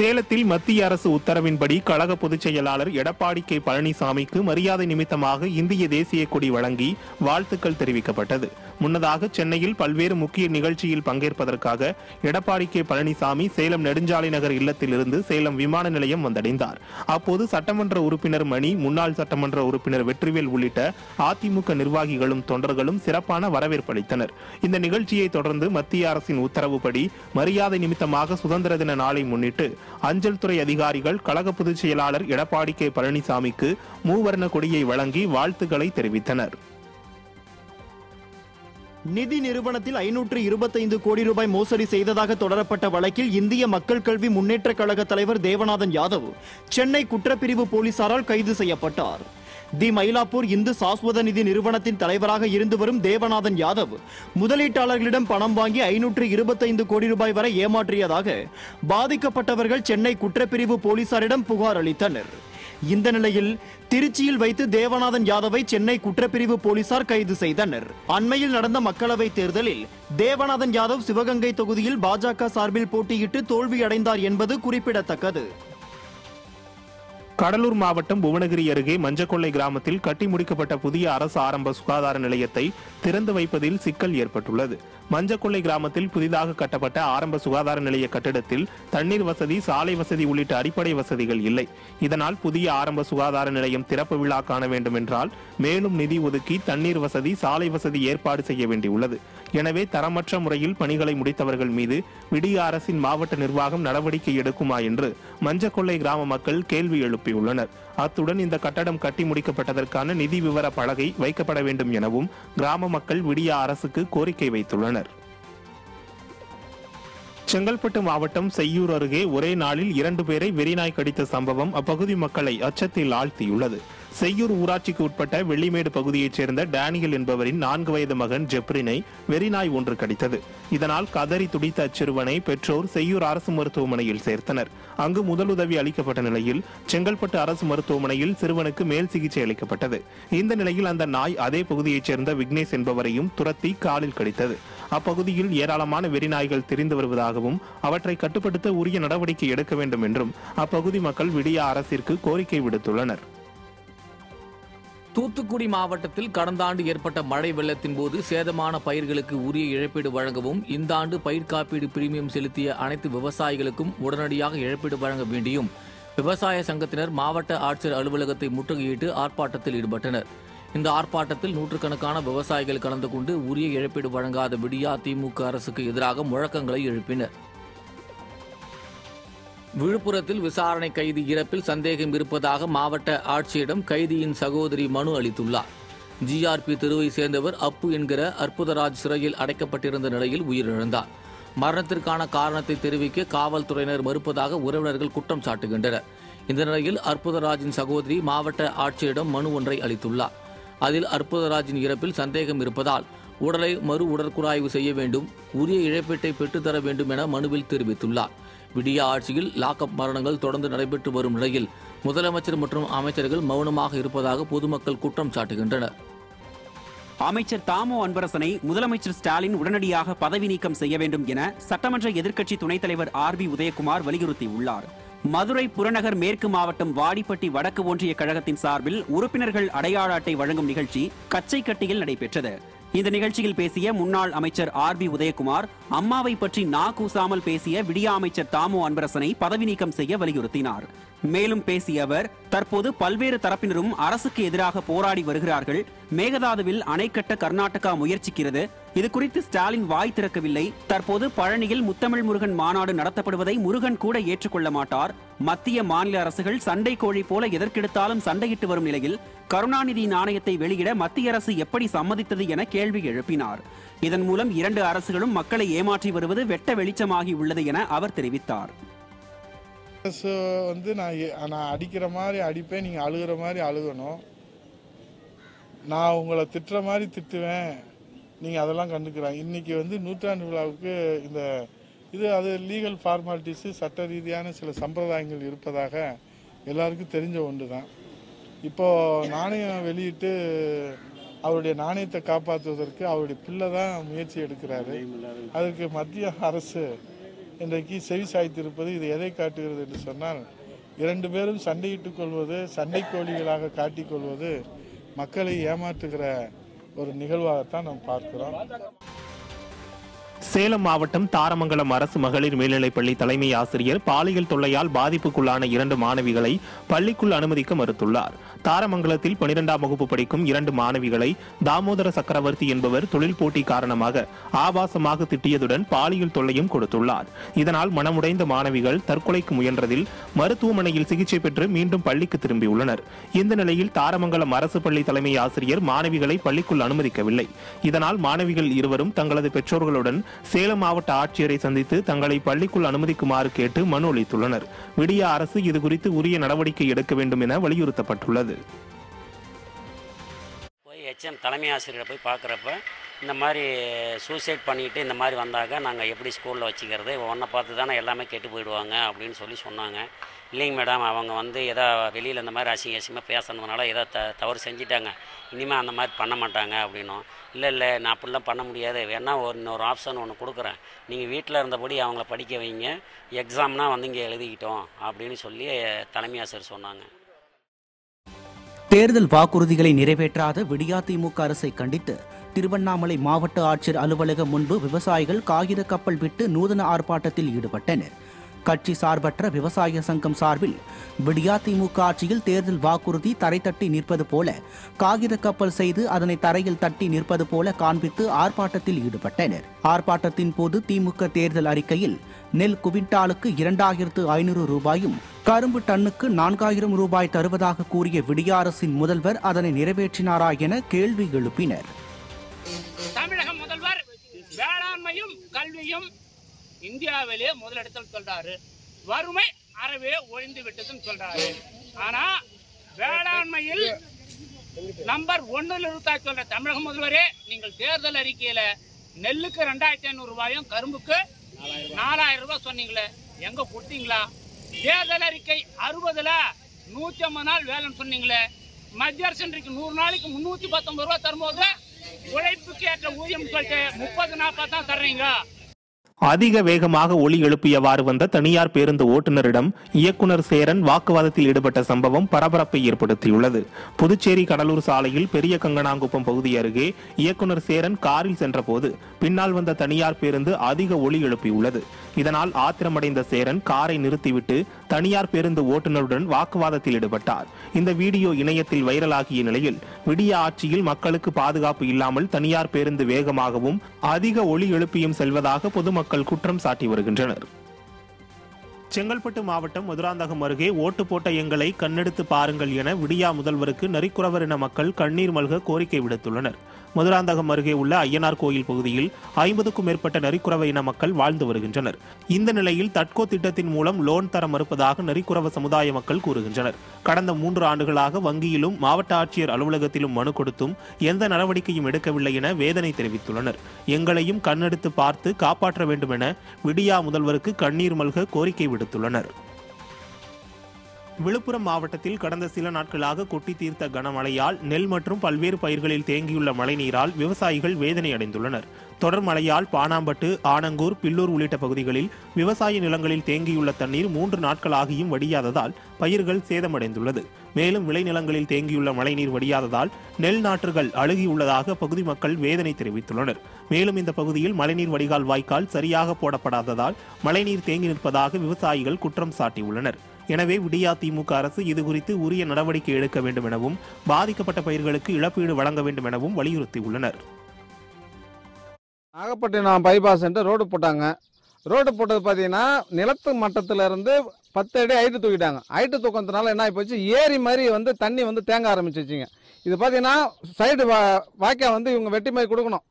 சேலத்தில் மத்திய அரசு உத்தரவின்படி கழக பொதுச் செயலாளர் எடப்பாடி கே பழனிசாமிக்கு மரியாதை நிமித்தமாக இந்திய தேசிய கொடி வழங்கி வாழ்த்துக்கள் தெரிவிக்கப்பட்டது. முன்னதாக சென்னையில் பல்வேறு முக்கிய நிகழ்ச்சியில் பங்கேற்பதற்காக எடப்பாடி கே. பழனிசாமி சேலம் நெடுஞ்சாலை நகர் இல்லத்திலிருந்து சேலம் விமான நிலையம் வந்தடைந்தார். அப்போது சட்டமன்ற உறுப்பினர் மணி முன்னாள் சட்டமன்ற உறுப்பினர் வெற்றிவேல் உள்ளிட்ட அதிமுக நிர்வாகிகளும் தொண்டர்களும் சிறப்பான வரவேற்பு அளித்தனர். இந்த நிகழ்ச்சியை தொடர்ந்து மத்திய அரசின் உத்தரவுப்படி மரியாதை நிமித்தமாக சுதந்திர தின நாளை முன்னிட்டு அஞ்சல் துறை அதிகாரிகள் கழக பொதுச் செயலாளர் எடப்பாடி கே. பழனிசாமிக்கு மூவர்ண கொடியை வழங்கி வாழ்த்துக்களை தெரிவித்தனர். நிதி நிறுவனத்தில் ஐநூற்று இருபத்தைந்து கோடி ரூபாய் மோசடி செய்ததாக தொடரப்பட்ட வழக்கில் இந்திய மக்கள் கல்வி முன்னேற்ற கழக தலைவர் தேவநாதன் யாதவ் சென்னை குற்றப்பிரிவு போலீசாரால் கைது செய்யப்பட்டார். தி மயிலாப்பூர் இந்து சாஸ்வத நிதி நிறுவனத்தின் தலைவராக இருந்து வரும் தேவநாதன் யாதவ் முதலீட்டாளர்களிடம் பணம் வாங்கி ஐநூற்று இருபத்தைந்து கோடி ரூபாய் வரை ஏமாற்றியதாக பாதிக்கப்பட்டவர்கள் சென்னை குற்றப்பிரிவு போலீசாரிடம் புகார் அளித்தனர். இந்த நிலையில் திருச்சியில் வைத்து தேவநாதன் யாதவை சென்னை குற்றப்பிரிவு போலீசார் கைது செய்தனர். அண்மையில் நடந்த மக்களவைத் தேர்தலில் தேவநாதன் யாதவ் சிவகங்கை தொகுதியில் பாஜக சார்பில் போட்டியிட்டு தோல்வியடைந்தார் என்பது குறிப்பிடத்தக்கது. கடலூர் மாவட்டம் புவனகிரி அருகே மஞ்சக்கொள்ளை கிராமத்தில் கட்டி முடிக்கப்பட்ட புதிய அரசு ஆரம்ப சுகாதார நிலையத்தை திறந்து வைப்பதில் சிக்கல் ஏற்பட்டுள்ளது. மஞ்சக்கொள்ளை கிராமத்தில் புதிதாக கட்டப்பட்ட ஆரம்ப சுகாதார நிலைய கட்டிடத்தில் தண்ணீர் வசதி சாலை வசதி உள்ளிட்ட அடிப்படை வசதிகள் இல்லை. இதனால் புதிய ஆரம்ப சுகாதார நிலையம் திறப்பு விழா காண வேண்டும் என்றால் மேலும் நிதி ஒதுக்கி தண்ணீர் வசதி சாலை வசதி ஏற்பாடு செய்ய வேண்டியுள்ளது. எனவே தரமற்ற முறையில் பணிகளை முடித்தவர்கள் மீது விடிய அரசின் மாவட்ட நிர்வாகம் நடவடிக்கை எடுக்குமா என்று மஞ்சக்கொள்ளை கிராம மக்கள் கேள்வி எழுப்பியுள்ளனர். அத்துடன் இந்த கட்டடம் கட்டி முடிக்கப்பட்டதற்கான நிதி விவர பலகை வைக்கப்பட வேண்டும் எனவும் கிராம மக்கள் விடிய அரசுக்கு கோரிக்கை வைத்துள்ளனர். செங்கல்பட்டு மாவட்டம் செய்யூர் அருகே ஒரே நாளில் இரண்டு பேரை வெறிநாய் கடித்த சம்பவம் அப்பகுதி மக்களை அச்சத்தில் ஆழ்த்தியுள்ளது. செய்யூர் ஊராட்சிக்கு உட்பட்ட வெள்ளிமேடு பகுதியைச் சேர்ந்த டேனியல் என்பவரின் நான்கு வயது மகன் ஜெப்ரினை வெறிநாய் ஒன்று கடித்தது. இதனால் கதறி துடித்த அச்சிறுவனை பெற்றோர் செய்யூர் அரசு மருத்துவமனையில் சேர்த்தனர். அங்கு முதலுதவி அளிக்கப்பட்ட நிலையில் செங்கல்பட்டு அரசு மருத்துவமனையில் சிறுவனுக்கு மேல் சிகிச்சை அளிக்கப்பட்டது. இந்த நிலையில் அந்த நாய் அதே பகுதியைச் சேர்ந்த விக்னேஷ் என்பவரையும் துரத்தி காலில் கடித்தது. அப்பகுதியில் ஏராளமான வெறிநாய்கள் தெரிந்து வருவதாகவும் அவற்றை கட்டுப்படுத்த உரிய நடவடிக்கை எடுக்க வேண்டும் என்றும் அப்பகுதி மக்கள் விடிய அரசிற்கு கோரிக்கை விடுத்துள்ளனர். தூத்துக்குடி மாவட்டத்தில் கடந்த ஆண்டு ஏற்பட்ட மழை வெள்ளத்தின் போது சேதமான பயிர்களுக்கு உரிய இழப்பீடு வழங்கவும் இந்த ஆண்டு பயிர் காப்பீடு பிரீமியம் செலுத்திய அனைத்து விவசாயிகளுக்கும் உடனடியாக இழப்பீடு வழங்க வேண்டியும் விவசாய சங்கத்தினர் மாவட்ட ஆட்சியர் அலுவலகத்தை முற்றுகையிட்டு ஆர்ப்பாட்டத்தில் ஈடுபட்டனர். இந்த ஆர்ப்பாட்டத்தில் நூற்றுக்கணக்கான விவசாயிகள் கலந்து கொண்டு உரிய இழப்பீடு வழங்காத விடியா திமுக அரசுக்கு எதிராக முழக்கங்களை எழுப்பினர். விழுப்புரத்தில் விசாரணை கைதி இறப்பில் சந்தேகம் இருப்பதாக மாவட்ட ஆட்சியிடம் கைதியின் சகோதரி மனு அளித்துள்ளார். ஜிஆர்பி தெருவை சேர்ந்தவர் அப்பு என்கிற அற்புதராஜ் சிறையில் அடைக்கப்பட்டிருந்த நிலையில் உயிரிழந்தார். மரணத்திற்கான காரணத்தை தெரிவிக்க காவல்துறையினர் மறுப்பதாக உறவினர்கள் குற்றம் சாட்டுகின்றனர். இந்த நிலையில் அற்புதராஜின் சகோதரி மாவட்ட ஆட்சியிடம் மனு ஒன்றை அளித்துள்ளார். அதில் அற்புதராஜின் இறப்பில் சந்தேகம் இருப்பதால் உடலை மறு உடற்குராய்வு செய்ய வேண்டும் உரிய இழப்பீட்டை பெற்றுத்தர வேண்டும் என மனுவில் தெரிவித்துள்ளார். விடிய ஆட்சியில் லாக்அப் மரணங்கள் தொடர்ந்து நடைபெற்று வரும் நிலையில் முதலமைச்சர் மற்றும் அமைச்சர்கள் மௌனமாக இருப்பதாக பொதுமக்கள் குற்றம் சாட்டுகின்றனர். அமைச்சர் தாமோ அன்பரசனை முதலமைச்சர் ஸ்டாலின் உடனடியாக பதவி நீக்கம் செய்ய வேண்டும் என சட்டமன்ற எதிர்க்கட்சி துணைத் தலைவர் ஆர் பி உதயகுமார் வலியுறுத்தியுள்ளார். மதுரை புறநகர் மேற்கு மாவட்டம் வாடிப்பட்டி வடக்கு ஒன்றிய கழகத்தின் சார்பில் உறுப்பினர்கள் அடையாள அட்டை வழங்கும் நிகழ்ச்சி கச்சைக்கட்டியில் நடைபெற்றது. இந்த நிகழ்ச்சியில் பேசிய முன்னாள் அமைச்சர் ஆர் பி உதயகுமார் அம்மாவை பற்றி நா கூசாமல் பேசிய விடியா அமைச்சர் தாமோ அன்பரசனை பதவி நீக்கம் செய்ய வலியுறுத்தினார். மேலும் பேசிய அவர் தற்போது பல்வேறு தரப்பினரும் அரசுக்கு எதிராக போராடி வருகிறார்கள். மேகதாதுவில் அணை கட்ட கர்நாடகா முயற்சிக்கிறது. இது குறித்து ஸ்டாலின் வாய் திறக்கவில்லை. தற்போது பழனியில் முத்தமிழ் முருகன் மாநாடு நடத்தப்படுவதை முருகன் கூட ஏற்றுக்கொள்ள மாட்டார். மத்திய மாநில அரசுகள் சண்டை கோழி போல எதற்கெடுத்தாலும் சண்டையிட்டு வரும் நிலையில் கருணாநிதி நாணயத்தை வெளியிட மத்திய அரசு எப்படி சம்மதித்தது என கேள்வி எழுப்பினார். இதன் மூலம் இரண்டு அரசுகளும் மக்களை ஏமாற்றி வருவது வெட்ட வெளிச்சமாகி உள்ளது என அவர் தெரிவித்தார். அரசு வந்து நான் நான் அடிக்கிற மாதிரி அடிப்பேன் நீங்கள் அழுகிற மாதிரி அழுகணும். நான் உங்களை திட்டுற மாதிரி திட்டுவேன். நீங்கள் அதெல்லாம் கண்டுக்கிறேன் இன்னைக்கு வந்து நூற்றாண்டு விழாவுக்கு இந்த இது அது லீகல் ஃபார்மாலிட்டிஸு சட்ட ரீதியான சில சம்பிரதாயங்கள் இருப்பதாக எல்லாருக்கும் தெரிஞ்ச ஒன்று தான் இப்போது நாணயம் வெளியிட்டு அவருடைய நாணயத்தை காப்பாற்றுவதற்கு அவருடைய பிள்ளை தான் முயற்சி எடுக்கிறாரு. அதுக்கு மத்திய அரசு இன்றைக்கு செவி சாய்த்திருப்பது இது எதை காட்டுகிறது என்று சொன்னால் இரண்டு பேரும் சண்டையிட்டுக் கொள்வது சண்டை கோழிகளாக காட்டிக்கொள்வது மக்களை ஏமாற்றுகிற ஒரு நிகழ்வாகத்தான் நாம் பார்க்கிறோம். சேலம் மாவட்டம் தாரமங்கலம் அரசு மகளிர் மேல்நிலைப்பள்ளி தலைமை ஆசிரியர் பாலியல் தொல்லையால் பாதிப்புக்குள்ளான இரண்டு மாணவிகளை பள்ளிக்குள் அனுமதிக்க மறுத்துள்ளார். தாரமங்கலத்தில் பனிரெண்டாம் வகுப்பு படிக்கும் இரண்டு மாணவிகளை தாமோதர சக்கரவர்த்தி என்பவர் தொழில் போட்டி காரணமாக ஆபாசமாக திட்டியதுடன் பாலியல் தொல்லையும் கொடுத்துள்ளார். இதனால் மனமுடைந்த மாணவிகள் தற்கொலைக்கு முயன்றதில் மருத்துவமனையில் சிகிச்சை பெற்று மீண்டும் பள்ளிக்கு திரும்பியுள்ளனர். இந்த நிலையில் தாரமங்கலம் அரசு பள்ளி தலைமை ஆசிரியர் மாணவிகளை பள்ளிக்குள் அனுமதிக்கவில்லை. இதனால் மாணவிகள் இருவரும் தங்களது பெற்றோர்களுடன் சேலம் மாவட்ட ஆட்சியரை சந்தித்து தங்களை பள்ளிக்குள் அனுமதிக்குமாறு கேட்டு மனு அளித்துள்ளனர். விடிய அரசு இதுகுறித்து உரிய நடவடிக்கை எடுக்க வேண்டும் என வலியுறுத்தப்பட்டுள்ளது. போய் ஹெச்எம் தலைமை ஆசிரியரை போய் பார்க்குறப்ப இந்த மாதிரி சூசைட் பண்ணிட்டு இந்த மாதிரி வந்தாக்க நாங்கள் எப்படி ஸ்கூலில் வச்சுக்கிறது? ஒன்றை பார்த்து தானே எல்லாமே கெட்டு போயிடுவாங்க அப்படின்னு சொல்லி சொன்னாங்க. இல்லைங்க மேடம் அவங்க வந்து ஏதோ வெளியில் இந்த மாதிரி அசிங்க அசிங்கமாக பேசுனதுனால ஏதோ த தவறு செஞ்சிட்டாங்க. இனிமேல் அந்த மாதிரி பண்ண மாட்டாங்க அப்படின்னும். இல்லை இல்லை நான் அப்படிலாம் பண்ண முடியாது. வேணால் ஒரு இன்னொரு ஆப்ஷன் ஒன்று கொடுக்குறேன். நீங்கள் வீட்டில் இருந்தபடி அவங்கள படிக்க வைங்க. எக்ஸாம்னால் வந்து இங்கே எழுதிக்கிட்டோம் அப்படின்னு சொல்லி தலைமை ஆசிரியர் சொன்னாங்க. தேர்தல் வாக்குறுதிகளை நிறைவேற்றாத விடியாதிமுக அரசை கண்டித்து திருவண்ணாமலை மாவட்ட ஆட்சியர் அலுவலகம் முன்பு விவசாயிகள் காகித கப்பல் விட்டு நூதன ஆர்ப்பாட்டத்தில் ஈடுபட்டனர். கட்சி சார்பற்ற விவசாய சங்கம் சார்பில் விடியா திமுக ஆட்சியில் தேர்தல் வாக்குறுதி தரை தட்டி நிற்பது போல காகித கப்பல் செய்து அதனை தரையில் தட்டி நிற்பது போல காண்பித்து ஆர்ப்பாட்டத்தில் ஈடுபட்டனர். ஆர்ப்பாட்டத்தின் போது திமுக தேர்தல் அறிக்கையில் நெல் குவிண்டாலுக்கு இரண்டாயிரத்து ஐநூறு ரூபாயும் கரும்பு டன்னுக்கு நான்காயிரம் ரூபாய் தருவதாக கூறிய விடிய அரசின் முதல்வர் அதனை நிறைவேற்றினாரா என கேள்வி எழுப்பினர். தமிழக முதல்வர் வேளாண்மையும் கல்வியும் இந்தியாவிலே முதலிடத்தில் சொல்றாரு. வறுமை அறவே ஒழிந்து விட்டதுன்னு சொல்றாரு. ஆனா வேளாண்மையில் நம்பர் ஒன்னுல இருந்தா சொல்ற தமிழக முதல்வரே நீங்கள் தேர்தல் அறிக்கையில நெல்லுக்கு ரெண்டாயிரத்தி ஐநூறு ரூபாயும் கரும்புக்கு நாலாயிரம் ரூபாய் சொன்னீங்களே எங்க கொடுத்தீங்களா? தேர்தல் அறிக்கை அறுபதுல நூத்தி ஐம்பது நாள் வேலைன்னு சொன்னீங்களே மத்திய அரசு இன்றைக்கு நூறு நாளைக்கு முன்னூத்தி பத்தொன்பது ரூபாய் தரும்போது உழைப்புக்கு ஏற்ற ஊதியம் சொல்லிட்டு முப்பது நாற்பது தான் தர்றீங்க. அதிக வேகமாக ஒலி எழுப்பியவாறு வந்த தனியார் பேருந்து ஓட்டுநரிடம் இயக்குனர் சேரன் வாக்குவாதத்தில் ஈடுபட்ட சம்பவம் பரபரப்பை ஏற்படுத்தியுள்ளது. புதுச்சேரி கடலூர் சாலையில் பெரிய கங்கனாங்குப்பம் பகுதி அருகே இயக்குனர் சேரன் காரில் சென்றபோது பின்னால் வந்த தனியார் பேருந்து அதிக ஒலி எழுப்பியுள்ளது. இதனால் ஆத்திரமடைந்த சேரன் காரை நிறுத்திவிட்டு தனியார் பேருந்து ஓட்டுநருடன் வாக்குவாதத்தில் ஈடுபட்டார். இந்த வீடியோ இணையத்தில் வைரலாகிய நிலையில் விடிய ஆட்சியில் மக்களுக்கு பாதுகாப்பு இல்லாமல் தனியார் பேருந்து வேகமாகவும் அதிக ஒலி எழுப்பியும் செல்வதாக பொதுமக்கள் குற்றம் சாட்டி வருகின்றனர். செங்கல்பட்டு மாவட்டம் மதுராந்தகம் அருகே ஓட்டு போட்ட எங்களை கண்ணெடுத்து பாருங்கள் என விடியா முதல்வருக்கு நரிக்குறவர் இன மக்கள் கண்ணீர் மல்க கோரிக்கை விடுத்துள்ளனர். மதுராந்தகம் அருகே உள்ள ஐயனார் கோயில் பகுதியில் ஐம்பதுக்கும் மேற்பட்ட நரிக்குறவ இன மக்கள் வாழ்ந்து வருகின்றனர். இந்த நிலையில் தட்கோ திட்டத்தின் மூலம் லோன் தர மறுப்பதாக நரிக்குறவ சமுதாய மக்கள் கூறுகின்றனர். கடந்த மூன்று ஆண்டுகளாக வங்கியிலும் மாவட்ட ஆட்சியர் அலுவலகத்திலும் மனு கொடுத்தும் எந்த நடவடிக்கையும் எடுக்கவில்லை என வேதனை தெரிவித்துள்ளனர். எங்களையும் கண்ணெடுத்து பார்த்து காப்பாற்ற வேண்டும் என விடியா முதல்வருக்கு கண்ணீர் மல்க கோரிக்கை விடுத்துள்ளனர். விழுப்புரம் மாவட்டத்தில் கடந்த சில நாட்களாக கொட்டி தீர்த்த கனமழையால் நெல் மற்றும் பல்வேறு பயிர்களில் தேங்கியுள்ள மழைநீரால் விவசாயிகள் வேதனை அடைந்துள்ளனர். தொடர் மழையால் பானாம்பட்டு ஆனங்கூர் பில்லூர் உள்ளிட்ட பகுதிகளில் விவசாய நிலங்களில் தேங்கியுள்ள தண்ணீர் மூன்று நாட்களாகியும் வடியாததால் பயிர்கள் சேதமடைந்துள்ளது. மேலும் விளைநிலங்களில் தேங்கியுள்ள மழைநீர் வடியாததால் நெல் நாற்றுகள் அழுகியுள்ளதாக பகுதி மக்கள் வேதனை தெரிவித்துள்ளனர். மேலும் இந்த பகுதியில் மழைநீர் வடிகால் வாய்க்கால் சரியாக போடப்படாததால் மழைநீர் தேங்கி நிற்பதாக விவசாயிகள் குற்றம் சாட்டியுள்ளனர். எனவே விடியா திமுக அரசு இதுகுறித்து உரிய நடவடிக்கை எடுக்க வேண்டும் எனவும் பாதிக்கப்பட்ட பயிர்களுக்கு இழப்பீடு வழங்க வேண்டும் எனவும் வலியுறுத்தியுள்ளனர். நாகப்பட்டினம் பைபாஸ் என்று ரோடு போட்டாங்க. ரோடு போட்டது பார்த்தீங்கன்னா நிலத்து மட்டத்தில் இருந்து பத்து அடி ஹைட்டு தூக்கிட்டாங்க. ஹைட்டு தூக்கறதுனால என்ன ஆகி போச்சு ஏரி மாதிரி வந்து தண்ணி வந்து தேங்க ஆரம்பிச்சிச்சிங்க. இது பார்த்தீங்கன்னா சைடு வா வாய்க்கா வந்து இவங்க வெட்டி மாதிரி கொடுக்கணும்.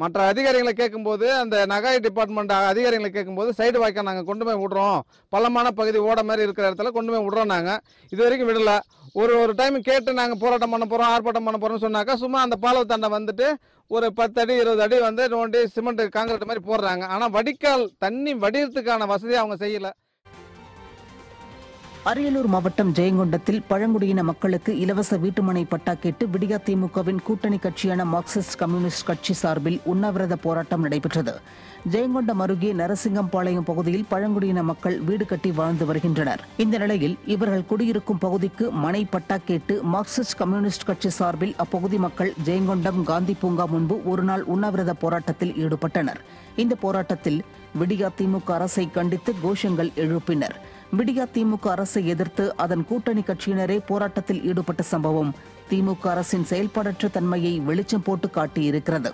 மற்ற அதிகாரிகளை கேட்கும்போது அந்த நகாய் டிபார்ட்மெண்ட் அதிகாரிகளை கேட்கும்போது சைடு வாய்க்கால் நாங்கள் கொண்டு போய் விடுறோம். பள்ளமான பகுதி ஓட மாதிரி இருக்கிற இடத்துல கொண்டு போய் விடுறோம் நாங்கள் இது வரைக்கும் விடலை. ஒரு ஒரு டைம் கேட்டு நாங்கள் போராட்டம் பண்ண போகிறோம் ஆர்ப்பாட்டம் பண்ண போகிறோம்னு சொன்னாக்கா சும்மா அந்த பாலத்தாண்டை வந்துட்டு ஒரு பத்து அடி இருபது அடி வந்து நோண்டி சிமெண்ட் காங்கிரீட் மாதிரி போடுறாங்க. ஆனால் வடிகால் தண்ணி வடிகிறதுக்கான வசதியை அவங்க செய்யலை. அரியலூர் மாவட்டம் ஜெயங்கொண்டத்தில் பழங்குடியின மக்களுக்கு இலவச வீட்டுமனை பட்டா கேட்டு விடியா திமுகவின் கூட்டணி கட்சியான மார்க்சிஸ்ட் கம்யூனிஸ்ட் கட்சி சார்பில் உண்ணாவிரத போராட்டம் நடைபெற்றது. ஜெயங்கொண்டம் அருகே நரசிங்கம்பாளையம் பகுதியில் பழங்குடியின மக்கள் வீடு கட்டி வாழ்ந்து வருகின்றனர். இந்த நிலையில் இவர்கள் குடியிருக்கும் பகுதிக்கு மனை பட்டா கேட்டு மார்க்சிஸ்ட் கம்யூனிஸ்ட் கட்சி சார்பில் அப்பகுதி மக்கள் ஜெயங்கொண்டம் காந்தி பூங்கா முன்பு ஒருநாள் உண்ணாவிரத போராட்டத்தில் ஈடுபட்டனர். இந்த போராட்டத்தில் விடியா திமுக அரசை கண்டித்து கோஷங்கள் எழுப்பினர். விடியா திமுக அரசை எதிர்த்து அதன் கூட்டணி கட்சியினரே போராட்டத்தில் ஈடுபட்ட சம்பவம். திமுக அரசின் செயல்பாடற்ற தன்மையை வெளிச்சம் போட்டு காட்டியிருக்கிறது.